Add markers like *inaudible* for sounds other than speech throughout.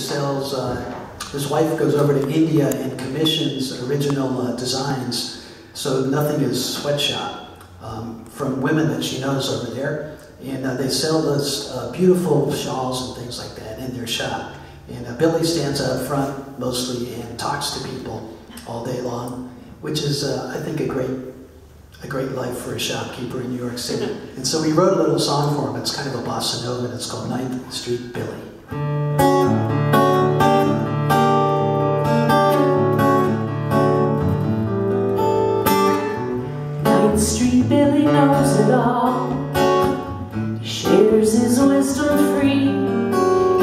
sells, uh, his wife goes over to India and commissions original uh, designs, so nothing is sweatshop, um, from women that she knows over there. And uh, they sell those uh, beautiful shawls and things like that in their shop. And uh, Billy stands out front mostly and talks to people all day long, which is, uh, I think, a great, a great life for a shopkeeper in New York City. *laughs* And so we wrote a little song for him. It's kind of a bossa nova, and it's called Ninth Street Billy. Street Billy knows it all. He shares his wisdom free.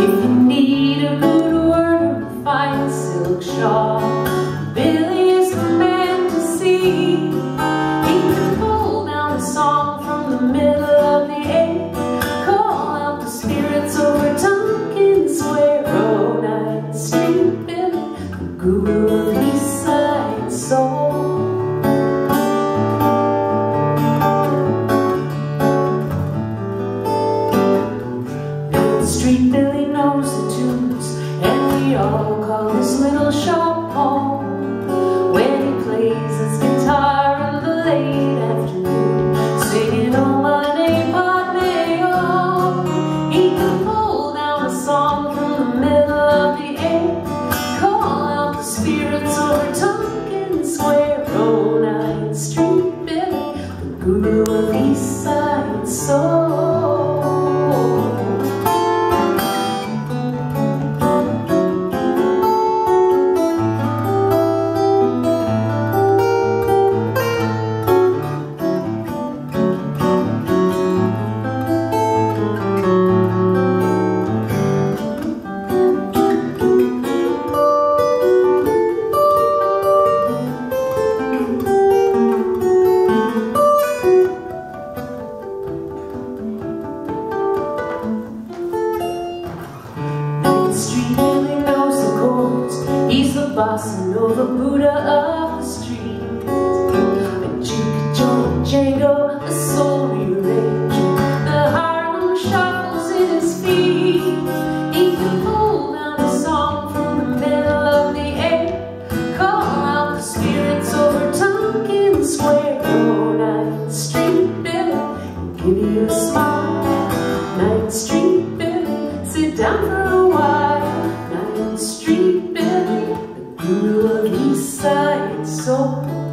If you need a good word or a fine silk shawl, Billy is the man to see. He can pull down a song from the middle of the air, call out the spirits over Tompkins Square. Oh, Ninth Street Billy, the guru we all call this little shop home. When he plays his guitar in the late afternoon, singing "Oh my name, Padme he can pull down a song from the middle of the air, call out the spirits over Tompkins Bossa nova Buddha it's so